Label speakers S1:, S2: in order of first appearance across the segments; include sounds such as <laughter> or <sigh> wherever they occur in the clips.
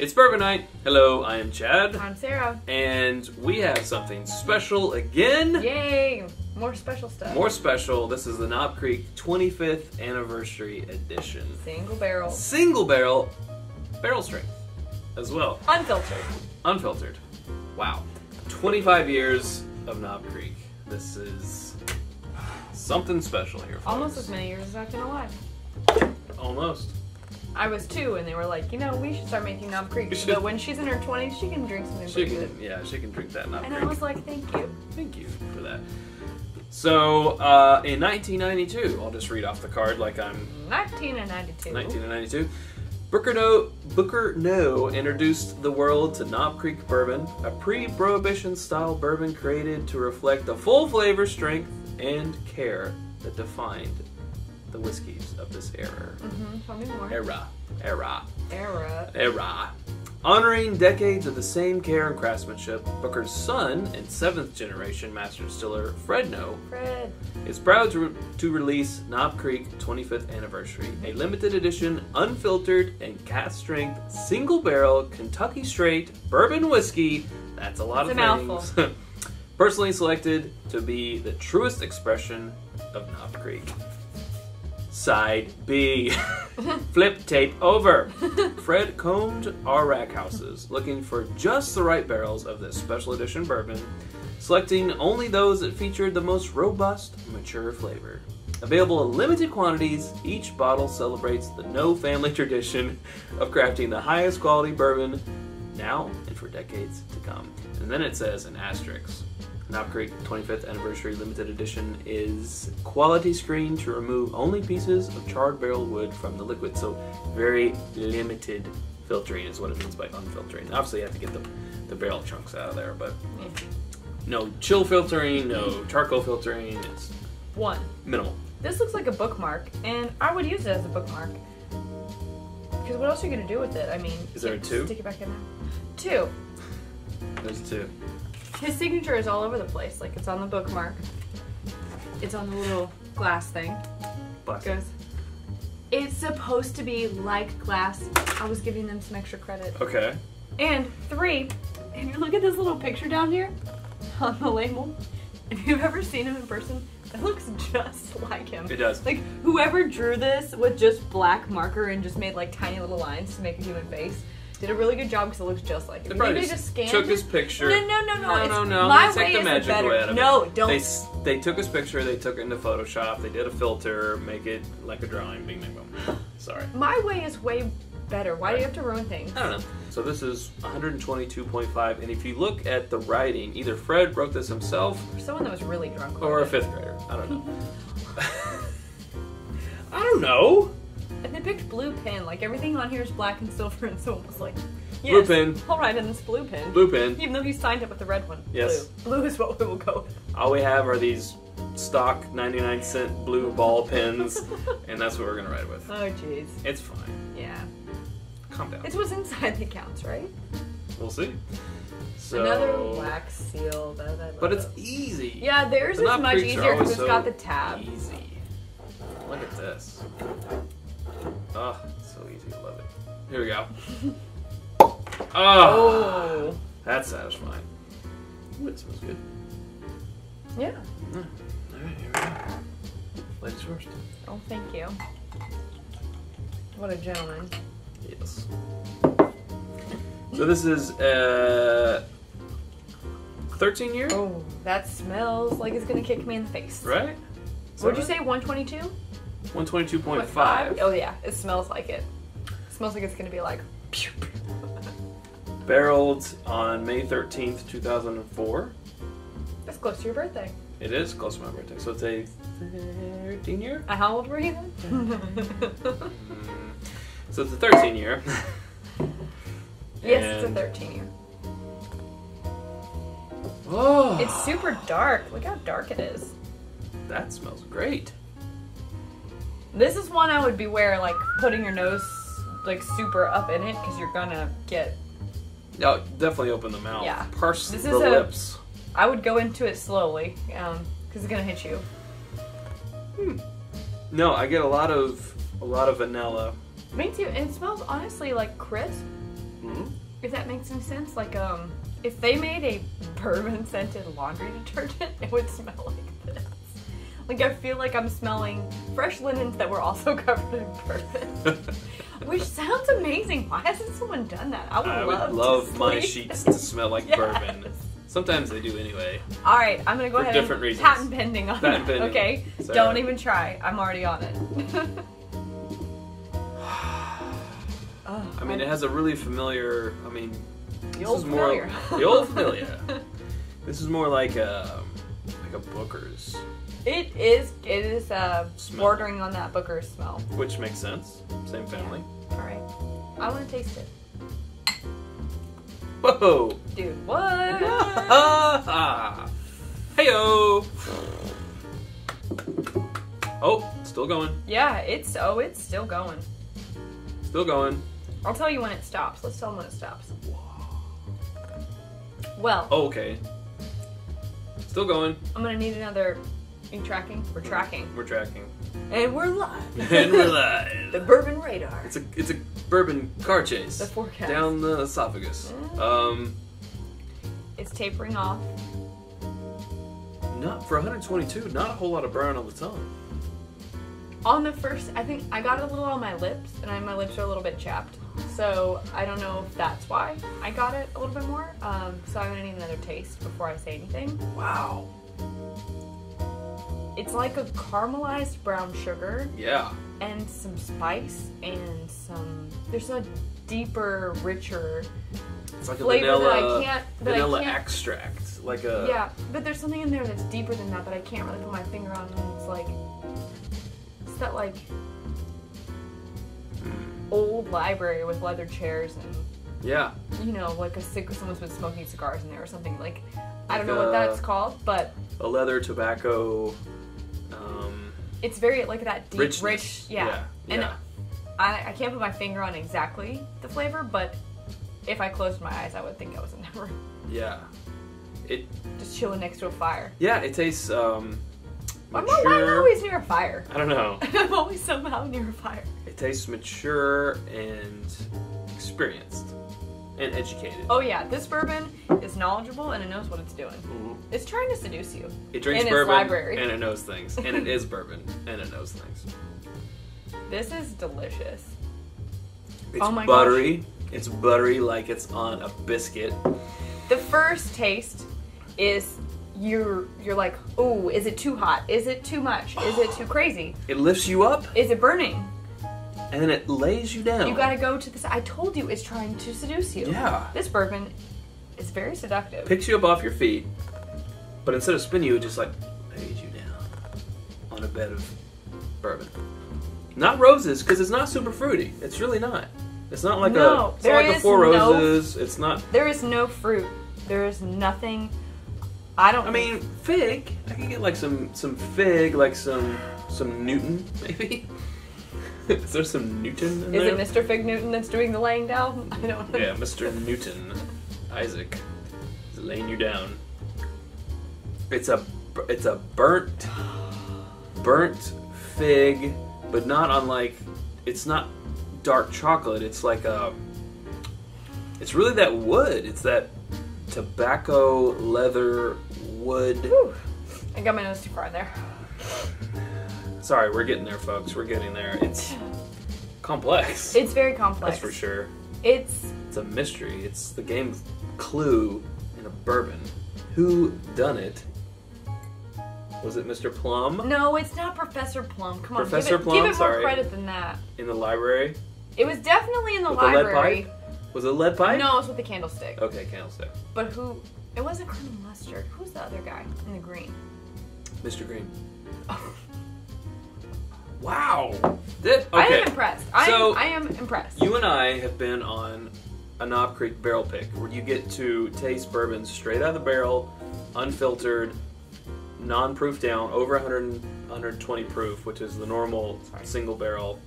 S1: It's Bourbon Night. Hello, I am Chad.
S2: I'm Sara.
S1: And we have something special again.
S2: Yay! More special stuff.
S1: More special. This is the Knob Creek 25th Anniversary Edition.
S2: Single barrel.
S1: Single barrel, barrel strength as well.
S2: Unfiltered.
S1: Unfiltered. Wow. 25 years of Knob Creek. This is something special here. Folks.
S2: Almost as many years as I've been alive.
S1: Almost.
S2: I was two, and they were like, you know, we should start making Knob Creek. But when she's in her 20s, she can drink something
S1: She can, yeah, she can drink that Knob
S2: And
S1: Creek.
S2: I was like, thank you.
S1: Thank you for that. So, uh, in 1992, I'll just read off the card like I'm
S2: 1992.
S1: 1992. Booker Noe, Booker Noe introduced the world to Knob Creek Bourbon, a pre-prohibition style bourbon created to reflect the full flavor, strength, and care that defined the whiskeys of this era.
S2: Mm-hmm. Tell me more.
S1: Era. Era.
S2: Era.
S1: Era. Honoring decades of the same care and craftsmanship, Booker's son and seventh generation master distiller, Fred Noe,
S2: Fred.
S1: is proud to, to release Knob Creek 25th Anniversary, a limited edition, unfiltered, and cask strength, single barrel, Kentucky straight bourbon whiskey. That's a lot of
S2: a
S1: things. <laughs> Personally selected to be the truest expression of Knob Creek. Side B. <laughs> Flip tape over. Fred combed our rack houses looking for just the right barrels of this special edition bourbon, selecting only those that featured the most robust, mature flavor. Available in limited quantities, each bottle celebrates the Noe family <laughs> tradition of crafting the highest quality bourbon now and for decades to come. And then it says an asterisk. Knob Creek 25th Anniversary Limited Edition is quality screen to remove only pieces of charred barrel wood from the liquid. So very limited filtering is what it means by unfiltering. Obviously, you have to get the, the barrel chunks out of there, but no chill filtering, no charcoal filtering. It's
S2: One.
S1: minimal.
S2: This looks like a bookmark, and I would use it as a bookmark. Because what else are you going to do with it? I mean,
S1: Is there a two?
S2: Stick it back in there. Two.
S1: There's two.
S2: His signature is all over the place. Like, it's on the bookmark. It's on the little glass thing.
S1: Black.
S2: goes. It's supposed to be like glass. I was giving them some extra credit.
S1: Okay.
S2: And three, if you look at this little picture down here on the label, if you've ever seen him in person, it looks just like him.
S1: It does.
S2: Like whoever drew this with just black marker and just made like tiny little lines to make a human face did a really good job because it looks just like it.
S1: They probably
S2: Maybe
S1: just
S2: just scanned
S1: took
S2: it.
S1: his picture.
S2: No, no, no, no.
S1: No,
S2: it's,
S1: no, no.
S2: My
S1: Let's
S2: way
S1: take the
S2: is
S1: magic
S2: better.
S1: away out of
S2: no,
S1: it.
S2: don't.
S1: They, s- they took his picture, they took it into Photoshop, they did a filter, make it like a drawing, bing, bing, boom. <sighs> Sorry.
S2: My way is way better. Why do you have to ruin things?
S1: I don't know. So this is 122.5, and if you look at the writing, either Fred wrote this himself
S2: For someone that was really drunk.
S1: or a
S2: it.
S1: fifth grader. I don't know. <laughs> I don't know.
S2: And they picked blue pen. Like everything on here is black and silver, <laughs> and so it was like,
S1: Blue
S2: yes,
S1: pen.
S2: I'll write in this blue pen.
S1: Blue pen.
S2: Even though he signed up with the red one.
S1: Yes.
S2: Blue. Blue is what we will go with.
S1: All we have are these stock 99 cent blue ball pens, <laughs> and that's what we're gonna write with.
S2: Oh, jeez.
S1: It's fine.
S2: Yeah.
S1: Calm down.
S2: It's what's inside the counts, right?
S1: We'll see. So,
S2: Another wax seal. That
S1: But it's
S2: love.
S1: easy.
S2: Yeah, theirs is much easier because it's
S1: so
S2: got the tab.
S1: Easy. Look at this. Oh, it's so easy. I love it. Here we go. Oh, <laughs>
S2: Oh.
S1: that's satisfying. Ooh, it smells good.
S2: Yeah.
S1: All right, here we go. Ladies first.
S2: Oh, thank you. What a gentleman.
S1: Yes. So this is uh, 13 year,
S2: Oh, that smells like it's gonna kick me in the face.
S1: right?
S2: What'd you say? 122?
S1: Right? 122.5.
S2: Oh yeah, it smells like it. It smells like it's gonna be like. pew, pew.
S1: Barreled on May 13th, 2004.
S2: That's close to your birthday.
S1: It is close to my birthday, so it's a 13 year.
S2: Uh, how old were you then? <laughs>
S1: So it's a 13 year. <laughs>
S2: yes, it's a 13 year.
S1: Oh,
S2: It's super dark. Look how dark it is.
S1: that smells great.
S2: This is one I would beware, like putting your nose like super up in it because you're gonna get.
S1: Oh, definitely open the mouth.
S2: Yeah.
S1: Parse
S2: This
S1: the
S2: is
S1: lips.
S2: I would go into it slowly, um, because it's gonna hit you. Hmm.
S1: No, I get a lot of a lot of vanilla.
S2: Me too. And it smells honestly like crisp.
S1: hmm
S2: If that makes any sense, like um, if they made a bourbon scented laundry detergent, <laughs> it would smell like. Like I feel like I'm smelling fresh linens that were also <laughs> covered in bourbon, which sounds amazing. Why hasn't someone done that? I would
S1: I
S2: love
S1: would love my sheets to smell like <laughs>
S2: Yes.
S1: bourbon. Sometimes they do anyway.
S2: All right, I'm gonna go
S1: For
S2: ahead
S1: different
S2: and
S1: reasons.
S2: patent pending on
S1: Patent
S2: that.
S1: pending.
S2: Okay,
S1: Sara.
S2: don't even try. I'm already on it. oh, <laughs> <sighs>
S1: I mean, it oh. has a really familiar. I mean,
S2: the
S1: this
S2: old
S1: is more
S2: familiar.
S1: the old familiar. This is more like a like a Booker's,
S2: It is. It is uh,
S1: Smell.
S2: bordering on that Booker's smell.
S1: which makes sense. Same family.
S2: All right, I want to taste it,
S1: Whoa!
S2: dude. What? <laughs>
S1: Heyo! Oh, still going.
S2: yeah, it's. Oh, it's still going.
S1: Still going.
S2: I'll tell you when it stops. Let's tell them when it stops. Well,
S1: Oh, okay. Still going.
S2: I'm gonna need another. Are you tracking? We're tracking,
S1: We're tracking.
S2: and we're live. <laughs>
S1: and we're <laughs> live.
S2: the bourbon radar.
S1: It's a it's a bourbon car chase
S2: The forecast.
S1: down the esophagus.
S2: Mm.
S1: Um,
S2: It's tapering off.
S1: not for 122. Not a whole lot of burn on the tongue.
S2: On the first, I think I got a little on my lips, and I, my lips are a little bit chapped. So I don't know if that's why I got it a little bit more. Um, so I'm gonna need another taste before I say anything.
S1: Wow.
S2: It's like a caramelized brown sugar
S1: Yeah.
S2: and some spice and some. There's a deeper, richer
S1: It's like a vanilla
S2: that I can't. That
S1: vanilla extract. Like a
S2: Yeah, but there's something in there that's deeper than that that I can't really put my finger on. And it's like it's that like hmm. old library with leather chairs and
S1: Yeah.
S2: you know like a cig- someone's been smoking cigars in there or something like I don't
S1: Like,
S2: know what
S1: uh,
S2: that's called, but
S1: A leather tobacco. Um,
S2: it's very like that deep,
S1: richness.
S2: rich. Yeah,
S1: Yeah.
S2: and
S1: yeah.
S2: I, I can't put my finger on exactly the flavor, but if I closed my eyes, I would think I was in that <laughs> room,
S1: yeah. It
S2: just chilling next to a fire.
S1: yeah. It tastes um.
S2: Why am I- why am I
S1: Mature.
S2: always near a fire?
S1: I don't know. <laughs>
S2: I'm always somehow near a fire.
S1: It tastes mature and experienced and educated.
S2: Oh yeah, this bourbon is knowledgeable and it knows what it's doing.
S1: Mhm.
S2: It's trying to seduce you.
S1: It drinks bourbon
S2: library.
S1: and it knows things, and it is <laughs> bourbon and it knows things.
S2: This is delicious.
S1: It's
S2: Oh my
S1: buttery. It's buttery like it's on a biscuit.
S2: The first taste is you're you're like, oh, is it too hot? Is it too much? Is it too crazy?
S1: It lifts you up
S2: Is it burning?
S1: And then it lays you down.
S2: You gotta go to this. I told you it's trying to seduce you.
S1: Yeah.
S2: This bourbon is very seductive.
S1: Picks you up off your feet, but instead of spinning you, it just like lays you down on a bed of bourbon. Not roses, because it's not super fruity. It's really not. It's not like
S2: No,
S1: a. It's
S2: there
S1: not like a four
S2: no-
S1: roses. It's not.
S2: There is no fruit. There is nothing. I don't.
S1: I mean, fig. I can get like some some fig, like some some Newton <laughs> maybe. <laughs> Is there some Newton in
S2: is
S1: there?
S2: it Mr. Fig Newton that's doing the laying down? <laughs> I don't know.
S1: Yeah, Mr. Newton, Isaac, is laying you down. It's a it's a burnt burnt fig, but not unlike it's not dark chocolate. It's like a it's really that wood. It's that tobacco leather wood.
S2: Whew. I got my nose too far in there.
S1: Sorry, we're getting there, folks. We're getting there. It's complex.
S2: It's very complex.
S1: That's for sure.
S2: It's
S1: It's a mystery. It's the game of Clue in a bourbon. Who done it? Was it Mr. Plum
S2: no, it's not Professor Plum. Come on,
S1: Professor
S2: give it,
S1: Plum?
S2: give it more
S1: Sorry.
S2: credit than that.
S1: in the library
S2: It was definitely in the
S1: with the lead
S2: library.
S1: pipe? Was it a lead pipe?
S2: No, it was with the candlestick.
S1: Okay, candlestick.
S2: But who? It wasn't Colonel Mustard. Who's the other guy in the green?
S1: Mr. Green.
S2: Oh,
S1: Wow. Did,
S2: I am impressed. I
S1: So-
S2: am. I am impressed.
S1: You and I have been on a Knob Creek barrel pick where you get to taste bourbons straight out of the barrel, unfiltered, non proof down, over 100, 120 proof, which is the normal single barrel.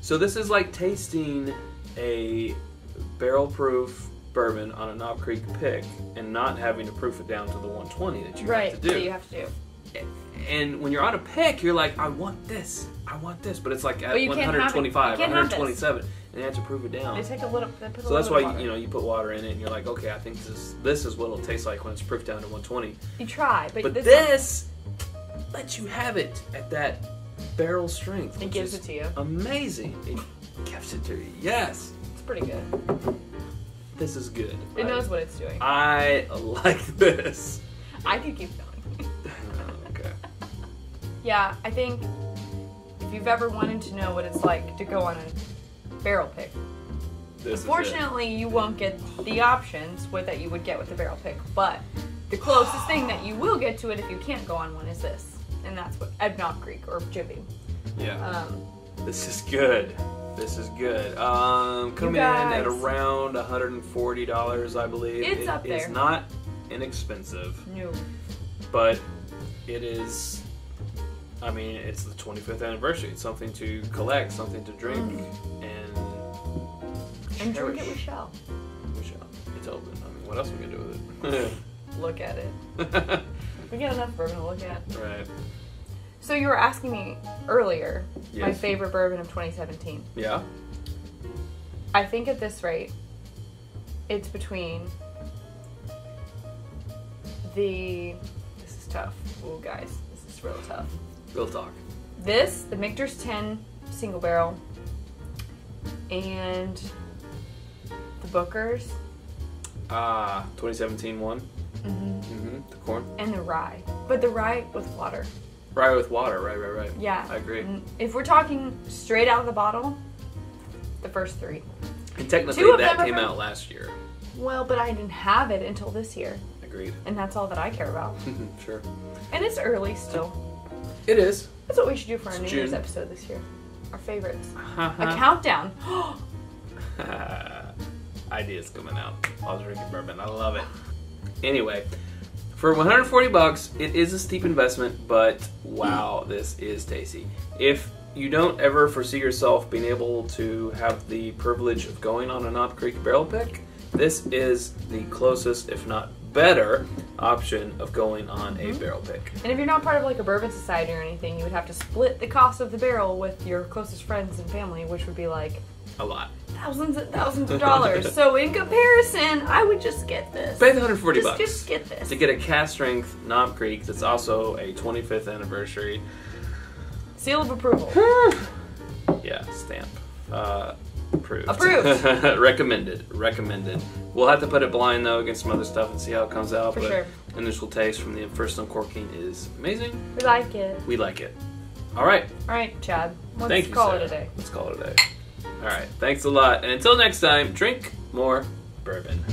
S1: So this is like tasting a barrel proof bourbon on a Knob Creek pick and not having to proof it down to the 120 that you
S2: right.
S1: have to do.
S2: Right, that you have to do.
S1: And when you're on a pick, you're like, I want this, I want this, but it's like at
S2: But you can't have it.
S1: 125,
S2: You can't have this.
S1: 127, and you have to prove it down.
S2: They take a little. They put a
S1: So that's
S2: little
S1: why you know you put water in it, and you're like, okay, I think this this is what it'll taste like when it's proofed down to 120.
S2: You try, but,
S1: But
S2: this,
S1: this lets you have it at that barrel strength.
S2: it gives it to you.
S1: Amazing. It gives it to you. Yes,
S2: It's pretty good.
S1: this is good.
S2: It
S1: I-
S2: knows what it's doing.
S1: I like <laughs> this.
S2: I could keep going. Yeah, I think if you've ever wanted to know what it's like to go on a barrel pick,
S1: This
S2: unfortunately you won't get the options with that you would get with the barrel pick. But the closest thing that you will get to it if you can't go on one is this, and that's what at Knob Creek or Jibby.
S1: Yeah.
S2: Um,
S1: This is good. This is good. Um, come in at around $140, I believe.
S2: It's
S1: It
S2: up there.
S1: not inexpensive,
S2: no.
S1: but it is. I mean, it's the 25th anniversary. It's something to collect, something to drink, and
S2: Mm. And drink it
S1: cherish.
S2: with Shell.
S1: We shall. It's open. I mean, what else are we gonna do with it? <laughs>
S2: Look at it.
S1: it? <laughs>
S2: We get enough bourbon to look at.
S1: right.
S2: So you were asking me earlier my favorite bourbon of 2017.
S1: Yeah.
S2: I think at this rate, it's between the. This is tough. Ooh, guys, this is real tough.
S1: Real talk.
S2: This, the Michter's 10 single barrel, and the Booker's,
S1: Ah, 2017 one.
S2: hmm
S1: Mm-hmm. The corn.
S2: and the rye. But the rye with water.
S1: Rye with water. Right, right, right.
S2: Yeah.
S1: I agree.
S2: Mm, If we're talking straight out of the bottle, the first three.
S1: And technically,
S2: Two
S1: that came
S2: from-
S1: out last year.
S2: Well, but I didn't have it until this year,
S1: Agreed.
S2: and that's all that I care about. <laughs>
S1: sure.
S2: And it's early still.
S1: It is.
S2: That's what we should do for our
S1: It's
S2: New Year's
S1: June.
S2: episode this year. Our favorites. A
S1: Uh-huh.
S2: countdown. <gasps> <laughs>
S1: Ideas coming out. while drinking bourbon. I love it. Anyway, for 140 bucks, it is a steep investment, but wow, <gasps> this is tasty. If you don't ever foresee yourself being able to have the privilege of going on a Knob Creek barrel pick, this is the closest, if not better, option of going on a barrel pick.
S2: and if you're not part of like a bourbon society or anything, you would have to split the cost of the barrel with your closest friends and family, which would be like
S1: A lot.
S2: thousands and thousands of dollars. <laughs> so in comparison, I would just get this.
S1: Pay the 140
S2: just,
S1: bucks.
S2: just get this.
S1: to get a cask strength Knob Creek that's also a 25th anniversary.
S2: Seal of approval. <sighs>
S1: Yeah, stamp. Uh, approved.
S2: Approved. <laughs>
S1: Recommended. Recommended. We'll have to put it blind though against some other stuff and see how it comes out.
S2: For
S1: but
S2: sure.
S1: initial taste from the first uncorking is amazing.
S2: We like it.
S1: We like it. All right.
S2: All right, Chad. Let's
S1: Thank you.
S2: call it a day.
S1: Let's call it a day. All right. Thanks a lot. And until next time, drink more bourbon.